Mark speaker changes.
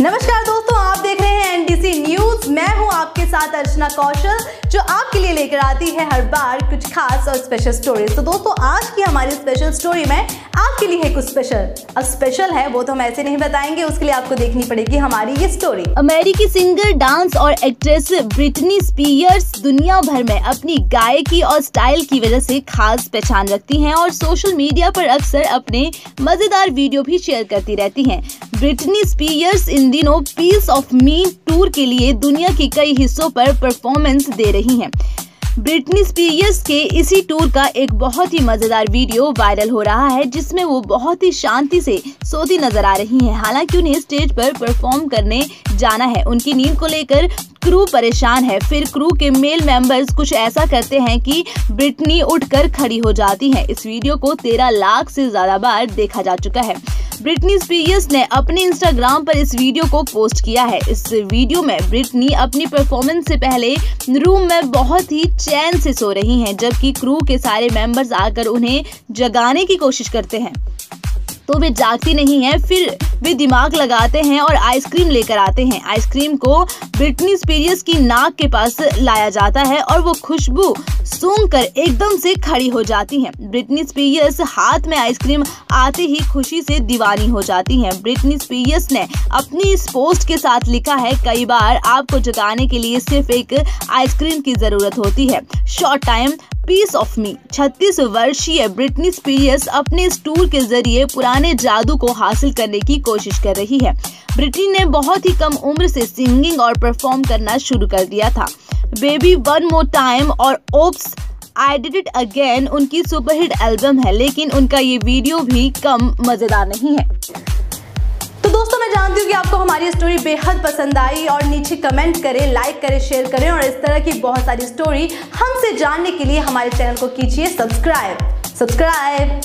Speaker 1: नमस्कार दोस्तों, आप देख रहे हैं एनडीसी न्यूज़ मैं हूँ आपके साथ अर्चना कौशल, जो आपके लिए लेकर आती है हर बार कुछ खास और स्पेशल स्टोरी तो दोस्तों, आज की हमारी स्पेशल स्टोरी में आपके लिए है कुछ स्पेशल अब स्पेशल है, वो तो हम ऐसे नहीं बताएँगे, उसके लिए आपको देखनी पड़ेगी हमारी ये स्टोरी
Speaker 2: अमेरिकी सिंगर डांस और एक्ट्रेस ब्रिटनी स्पीयर्स दुनिया भर में अपनी गायकी और स्टाइल की वजह से खास पहचान रखती है और सोशल मीडिया पर अक्सर अपने मज़ेदार वीडियो भी शेयर करती रहती है। ब्रिटनी स्पीयर्स इन दिनों पीस ऑफ़ मी टूर के लिए दुनिया के कई हिस्सों पर परफॉर्मेंस दे रही हैं। ब्रिटनी स्पीयर्स के इसी टूर का एक बहुत ही मज़ेदार वीडियो वायरल हो रहा है, जिसमें वो बहुत ही शांति से सोती नज़र आ रही हैं। हालाँकि उन्हें स्टेज पर परफॉर्म करने जाना है। उनकी नींद को लेकर क्रू परेशान है। फिर क्रू के मेल मेंबर्स कुछ ऐसा करते हैं कि ब्रिटनी उठकर खड़ी हो जाती हैं। इस वीडियो को 13 लाख से ज़्यादा बार देखा जा चुका है। ब्रिटनी स्पीयर्स ने अपने इंस्टाग्राम पर इस वीडियो को पोस्ट किया है। इस वीडियो में ब्रिटनी अपनी परफॉर्मेंस से पहले रूम में बहुत ही चैन से सो रही हैं, जबकि क्रू के सारे मेंबर्स आकर उन्हें जगाने की कोशिश करते हैं। तो वे जागती नहीं है, फिर वे दिमाग लगाते हैं और आइसक्रीम लेकर आते हैं। आइसक्रीम को ब्रिटनी स्पीरियस की नाक के पास लाया जाता है और वो खुशबू सूंघ कर एकदम से खड़ी हो जाती हैं। ब्रिटनी स्पीरियस हाथ में आइसक्रीम आते ही खुशी से दीवानी हो जाती हैं। ब्रिटनी स्पीरियस ने अपनी इस पोस्ट के साथ लिखा है, कई बार आपको जगाने के लिए सिर्फ़ एक आइसक्रीम की ज़रूरत होती है। Short time, piece of me. 36 वर्षीय ब्रिटनी स्पीरियस अपने इस टूर के ज़रिए पुराने जादू को हासिल करने की कोशिश कर रही है। ब्रिटनी ने बहुत ही कम उम्र से सिंगिंग और परफॉर्म करना शुरू कर दिया था। बेबी वन मोर टाइम और oops I did it again उनकी सुपरहिट एल्बम है लेकिन उनका ये वीडियो भी कम मज़ेदार नहीं है।
Speaker 1: तो दोस्तों मैं जानती हूँ कि आपको हमारी स्टोरी बेहद पसंद आई और नीचे कमेंट करें लाइक करें शेयर करें और इस तरह की बहुत सारी स्टोरी हमसे जानने के लिए हमारे चैनल को कीजिए सब्सक्राइब सब्सक्राइब